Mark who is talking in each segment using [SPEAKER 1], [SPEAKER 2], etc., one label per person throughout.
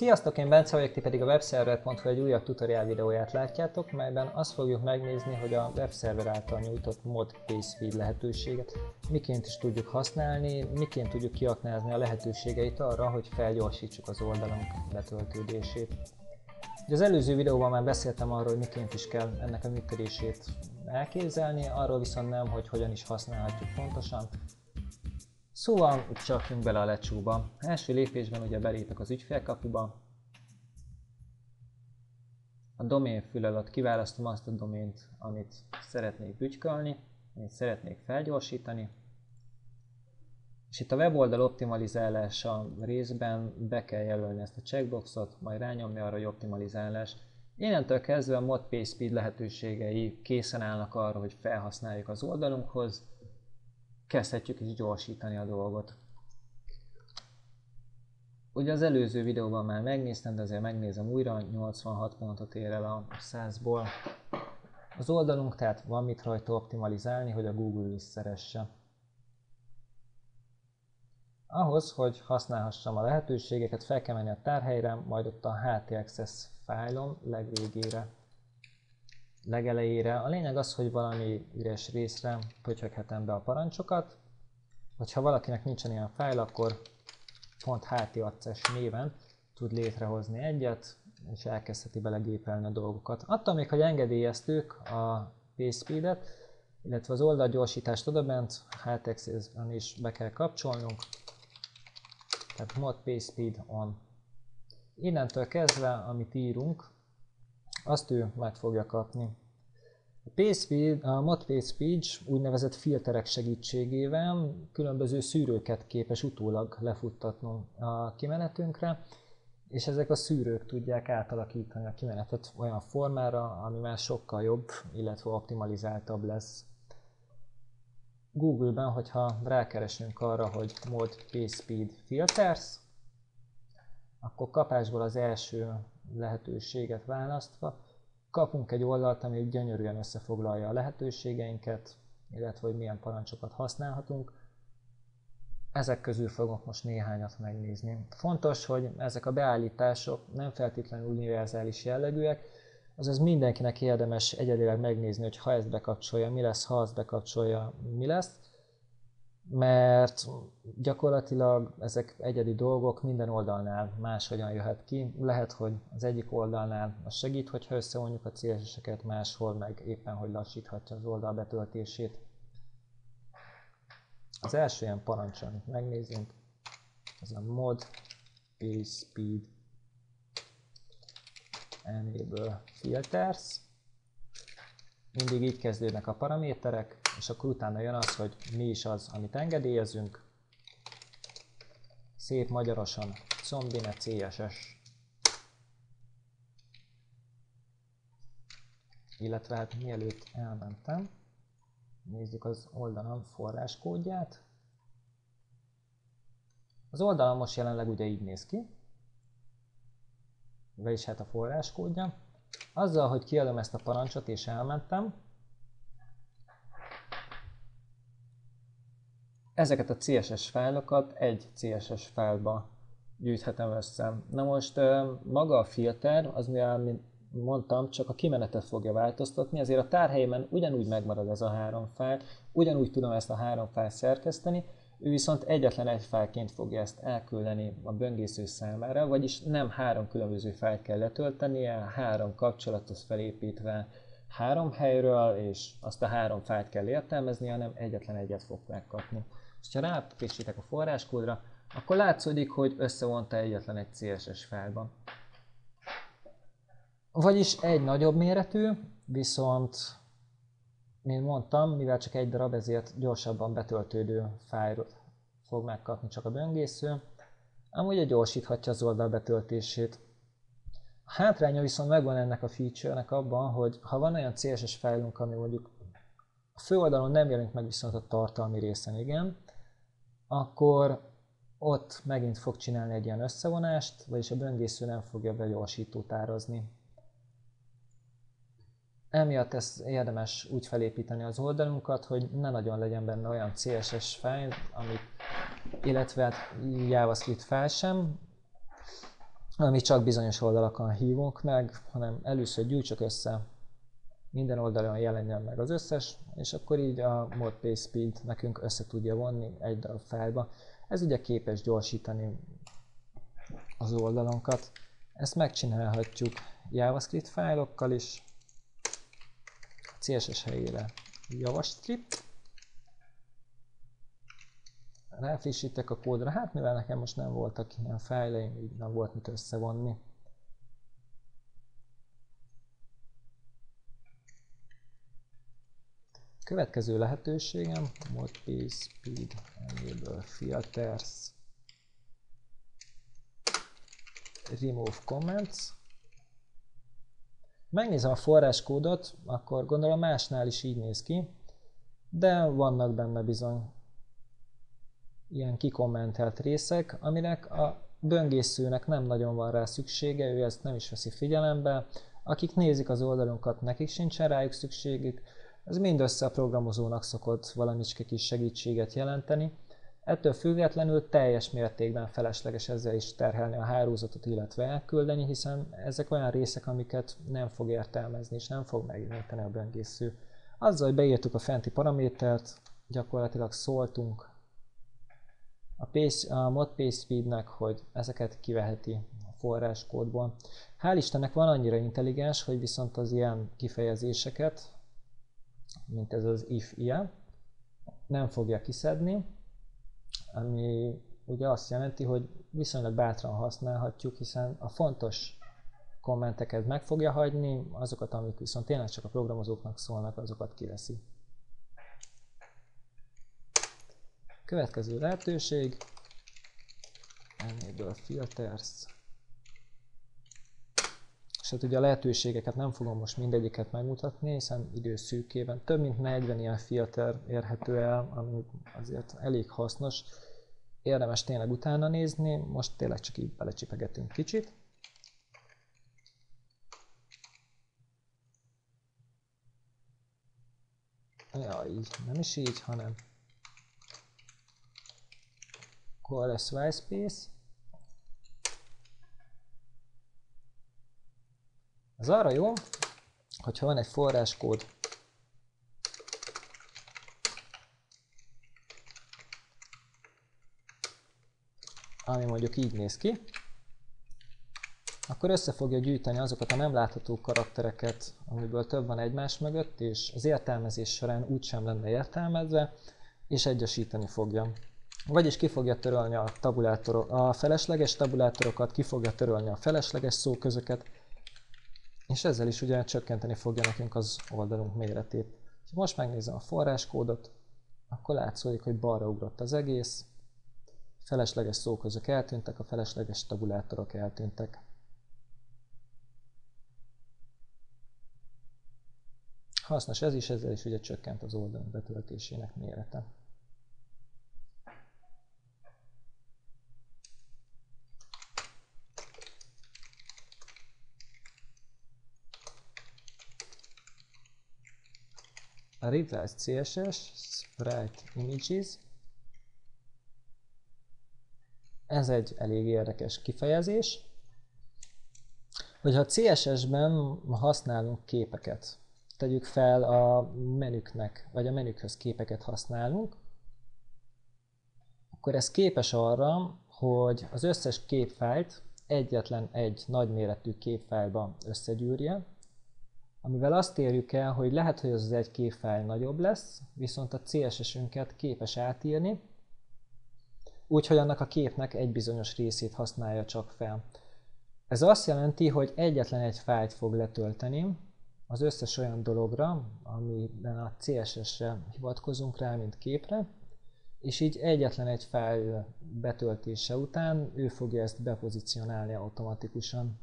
[SPEAKER 1] Sziasztok, én Bence vagyok, ti pedig a webserver.hu egy újabb tutorial videóját látjátok, melyben azt fogjuk megnézni, hogy a webserver által nyújtott mod page lehetőséget miként is tudjuk használni, miként tudjuk kiaknázni a lehetőségeit arra, hogy felgyorsítsuk az oldalunk betöltődését. Ugye az előző videóban már beszéltem arról, hogy miként is kell ennek a működését elképzelni, arról viszont nem, hogy hogyan is használhatjuk pontosan, Szóval csapjunk bele a lecsóba. Első lépésben ugye belépek az ügyfélkapuba. A domén fül alatt kiválasztom azt a domént, amit szeretnék bütykölni, amit szeretnék felgyorsítani. És itt a weboldal optimalizálása részben be kell jelölni ezt a checkboxot, majd rányomni arra, hogy optimalizálás. Innentől kezdve a mod page speed lehetőségei készen állnak arra, hogy felhasználjuk az oldalunkhoz, kezdhetjük is gyorsítani a dolgot. Ugye az előző videóban már megnéztem, de azért megnézem újra, 86 pontot ér el a 100-ból. Az oldalunk tehát van mit rajta optimalizálni, hogy a Google is szeresse. Ahhoz, hogy használhassam a lehetőségeket, fel kell menni a tárhelyre, majd ott a htaccess fájlom legvégére legelejére. A lényeg az, hogy valami üres részre pötyöghetem be a parancsokat, vagy ha valakinek nincsen ilyen fájl, akkor pont htaccess néven tud létrehozni egyet, és elkezdheti belegépelni a dolgokat. Attól még, hogy engedélyeztük a PageSpeed-et, illetve az oldalgyorsítást odabent, htaccess-ben is be kell kapcsolnunk, tehát mod PageSpeed on. Innentől kezdve, amit írunk, azt ő meg fogja kapni. A, PageSpeed, a mod PageSpeed úgynevezett filterek segítségével különböző szűrőket képes utólag lefuttatnunk a kimenetünkre, és ezek a szűrők tudják átalakítani a kimenetet olyan formára, ami már sokkal jobb, illetve optimalizáltabb lesz. Google-ben, hogyha rákeresünk arra, hogy mod PageSpeed filters, akkor kapásból az első lehetőséget választva, kapunk egy oldalt, ami gyönyörűen összefoglalja a lehetőségeinket, illetve hogy milyen parancsokat használhatunk. Ezek közül fogok most néhányat megnézni. Fontos, hogy ezek a beállítások nem feltétlenül univerzális jellegűek, azaz mindenkinek érdemes egyedileg megnézni, hogy ha ezt bekapcsolja, mi lesz, ha azt bekapcsolja, mi lesz mert gyakorlatilag ezek egyedi dolgok minden oldalnál máshogyan jöhet ki. Lehet, hogy az egyik oldalnál az segít, hogyha összevonjuk a CSS-eket, máshol meg éppen, hogy lassíthatja az oldal betöltését. Az első ilyen parancs, amit megnézünk, az a mod page speed enable filters. Mindig így kezdődnek a paraméterek, és akkor utána jön az, hogy mi is az, amit engedélyezünk. Szép magyarosan, combine CSS. Illetve hát mielőtt elmentem, nézzük az oldalon forráskódját. Az oldalon most jelenleg ugye így néz ki, vagyis hát a forráskódja. Azzal, hogy kiadom ezt a parancsot és elmentem, ezeket a CSS fájlokat egy CSS fájlba gyűjthetem össze. Na most maga a filter, az mivel, mint mondtam, csak a kimenetet fogja változtatni, ezért a tárhelyben ugyanúgy megmarad ez a három fájl, ugyanúgy tudom ezt a három fájl szerkeszteni, ő viszont egyetlen egy fájlként fogja ezt elküldeni a böngésző számára, vagyis nem három különböző fájlt kell letöltenie, három kapcsolatot felépítve három helyről, és azt a három fájlt kell értelmezni, hanem egyetlen egyet fog megkapni. És ha rápésítek a forráskódra, akkor látszódik, hogy összevonta egyetlen egy CSS fájlban. Vagyis egy nagyobb méretű, viszont, mint mondtam, mivel csak egy darab, ezért gyorsabban betöltődő fájlt fog megkapni csak a böngésző, amúgy gyorsíthatja az oldal betöltését. A hátránya viszont megvan ennek a feature-nek abban, hogy ha van olyan CSS fájlunk, ami mondjuk a főoldalon nem jelenik meg, viszont a tartalmi részen igen, akkor ott megint fog csinálni egy ilyen összevonást, vagyis a böngésző nem fogja begyorsítót árazni. Emiatt ezt érdemes úgy felépíteni az oldalunkat, hogy ne nagyon legyen benne olyan CSS fájl, amit, illetve hát JavaScript fájl sem, ami csak bizonyos oldalakon hívunk meg, hanem először gyűjtsök össze minden oldalon jelenjen meg az összes, és akkor így a ModPay Speed nekünk össze tudja vonni egy darab fájlba. Ez ugye képes gyorsítani az oldalonkat. Ezt megcsinálhatjuk JavaScript fájlokkal is. CSS helyére JavaScript. Ráfrissítek a kódra, hát mivel nekem most nem voltak ilyen fájleim, így nem volt mit összevonni. Következő lehetőségem, modpay speed enable filters remove comments. Megnézem a forráskódot, akkor gondolom másnál is így néz ki, de vannak benne bizony ilyen kikommentelt részek, aminek a böngészőnek nem nagyon van rá szüksége, ő ezt nem is veszi figyelembe. Akik nézik az oldalunkat, nekik sincsen rájuk szükségük, ez mindössze a programozónak szokott valamicske kis segítséget jelenteni. Ettől függetlenül teljes mértékben felesleges ezzel is terhelni a hálózatot, illetve elküldeni, hiszen ezek olyan részek, amiket nem fog értelmezni és nem fog megjeleníteni a böngésző. Azzal, hogy beírtuk a fenti paramétert, gyakorlatilag szóltunk a, pace, a mod pace speednek, hogy ezeket kiveheti a forráskódból. Hál' Istennek van annyira intelligens, hogy viszont az ilyen kifejezéseket, mint ez az if ilyen, nem fogja kiszedni, ami ugye azt jelenti, hogy viszonylag bátran használhatjuk, hiszen a fontos kommenteket meg fogja hagyni, azokat, amik viszont tényleg csak a programozóknak szólnak, azokat kiveszi. Következő lehetőség, enable filters, és hát ugye a lehetőségeket nem fogom most mindegyiket megmutatni, hiszen időszűkében több mint 40 ilyen filter érhető el, ami azért elég hasznos. Érdemes tényleg utána nézni, most tényleg csak így belecsipegetünk kicsit. Ja, így, nem is így, hanem Core Space. Ez arra jó, hogyha van egy forráskód, ami mondjuk így néz ki, akkor össze fogja gyűjteni azokat a nem látható karaktereket, amiből több van egymás mögött, és az értelmezés során úgysem lenne értelmezve, és egyesíteni fogja. Vagyis ki fogja törölni a, a felesleges tabulátorokat, ki fogja törölni a felesleges szóközöket, és ezzel is ugye csökkenteni fogja nekünk az oldalunk méretét. Ha most megnézem a forráskódot, akkor látszódik, hogy balra ugrott az egész, felesleges szóközök eltűntek, a felesleges tabulátorok eltűntek. Hasznos ez is, ezzel is ugye csökkent az oldalunk betöltésének mérete. Replace CSS sprite images. Ez egy elég érdekes kifejezés. Hogyha CSS-ben használunk képeket, tegyük fel a menüknek, vagy a menükhöz képeket használunk, akkor ez képes arra, hogy az összes képfájlt egyetlen egy nagyméretű képfájlba összegyűrje, amivel azt érjük el, hogy lehet, hogy az az egy képfájl nagyobb lesz, viszont a CSS-ünket képes átírni, úgyhogy annak a képnek egy bizonyos részét használja csak fel. Ez azt jelenti, hogy egyetlen egy fájlt fog letölteni az összes olyan dologra, amiben a CSS-re hivatkozunk rá, mint képre, és így egyetlen egy fájl betöltése után ő fogja ezt bepozicionálni automatikusan.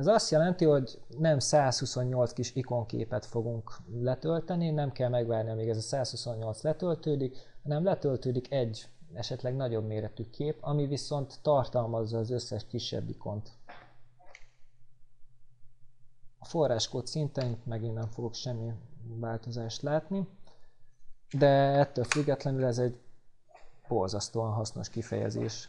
[SPEAKER 1] Ez azt jelenti, hogy nem 128 kis ikonképet fogunk letölteni, nem kell megvárni, amíg ez a 128 letöltődik, hanem letöltődik egy esetleg nagyobb méretű kép, ami viszont tartalmazza az összes kisebb ikont. A forráskód szinten megint nem fogok semmi változást látni, de ettől függetlenül ez egy borzasztóan hasznos kifejezés.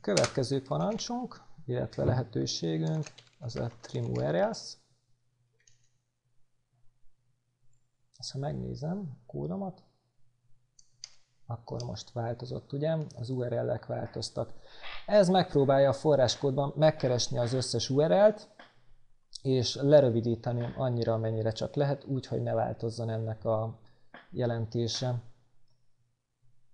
[SPEAKER 1] Következő parancsunk, illetve lehetőségünk az a trim URLs. Ezt ha megnézem kódomat, akkor most változott, ugye? Az URL-ek változtak. Ez megpróbálja a forráskódban megkeresni az összes URL-t, és lerövidíteni annyira, amennyire csak lehet, úgy, hogy ne változzon ennek a jelentése.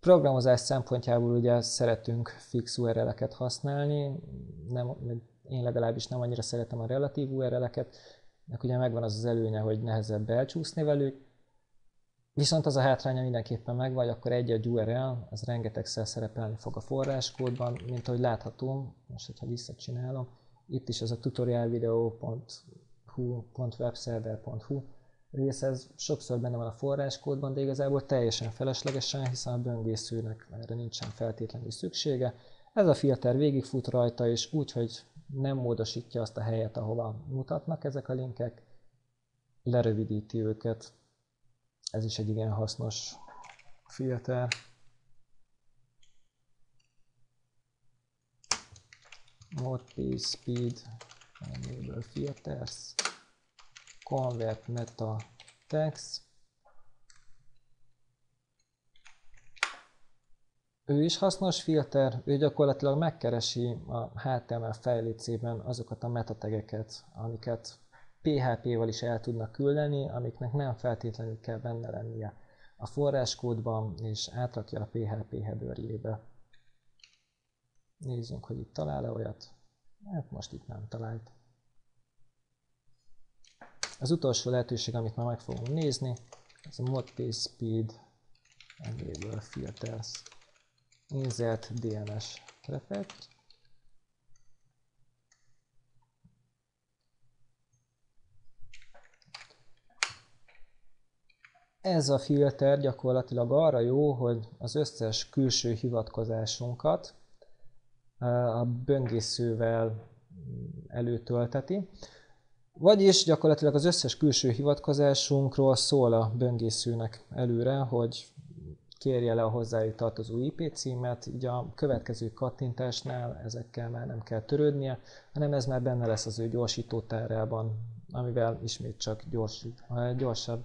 [SPEAKER 1] Programozás szempontjából ugye szeretünk fix URL-eket használni, nem, én legalábbis nem annyira szeretem a relatív URL-eket, mert ugye megvan az az előnye, hogy nehezebb elcsúszni velük, Viszont az a hátránya mindenképpen megvan, akkor egy-egy URL, az rengetegszer szerepelni fog a forráskódban, mint ahogy látható, most hogyha visszacsinálom, itt is ez a tutorialvideo.hu.webserver.hu rész, ez sokszor benne van a forráskódban, de igazából teljesen feleslegesen, hiszen a böngészőnek erre nincsen feltétlenül szüksége. Ez a filter végigfut rajta, és úgy, hogy nem módosítja azt a helyet, ahova mutatnak ezek a linkek, lerövidíti őket. Ez is egy igen hasznos filter. Mode speed, enable filters, convert meta text. Ő is hasznos filter, ő gyakorlatilag megkeresi a HTML fejlécében azokat a metategeket, amiket PHP-val is el tudnak küldeni, amiknek nem feltétlenül kell benne lennie a forráskódban, és átrakja a PHP headerjébe. Nézzünk, hogy itt talál-e olyat. Hát most itt nem talált. Az utolsó lehetőség, amit már meg fogunk nézni, ez a mod page speed enable filters insert DNS prefect. Ez a filter gyakorlatilag arra jó, hogy az összes külső hivatkozásunkat a böngészővel előtölteti. Vagyis gyakorlatilag az összes külső hivatkozásunkról szól a böngészőnek előre, hogy kérje le a hozzájuk tartozó IP címet, így a következő kattintásnál ezekkel már nem kell törődnie, hanem ez már benne lesz az ő gyorsítótárában, amivel ismét csak gyors, gyorsabb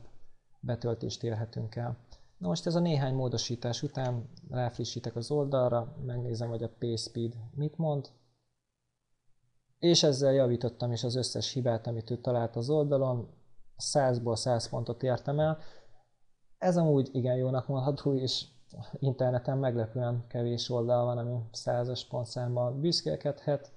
[SPEAKER 1] betöltést érhetünk el. Na most ez a néhány módosítás után ráfrissítek az oldalra, megnézem, hogy a PSpeed mit mond, és ezzel javítottam is az összes hibát, amit ő talált az oldalon, 100-ból 100 pontot értem el. Ez amúgy igen jónak mondható, és interneten meglepően kevés oldal van, ami 100-as pontszámmal büszkélkedhet.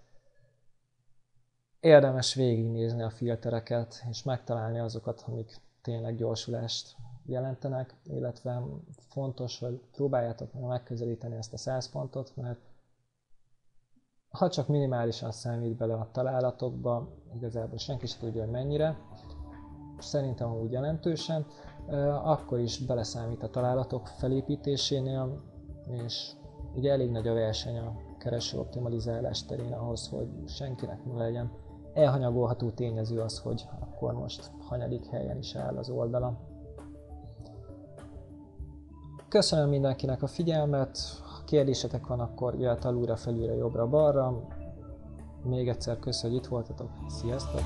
[SPEAKER 1] Érdemes végignézni a filtereket, és megtalálni azokat, amik tényleg gyorsulást jelentenek, illetve fontos, hogy próbáljátok meg megközelíteni ezt a 100 pontot, mert ha csak minimálisan számít bele a találatokba, igazából senki sem tudja, hogy mennyire, szerintem úgy jelentősen, akkor is beleszámít a találatok felépítésénél, és ugye elég nagy a verseny a kereső optimalizálás terén ahhoz, hogy senkinek ne legyen elhanyagolható tényező az, hogy akkor most hanyadik helyen is áll az oldala. Köszönöm mindenkinek a figyelmet, kérdésetek van, akkor jöhet alulra, felülre, jobbra, balra. Még egyszer köszönöm, hogy itt voltatok. Sziasztok!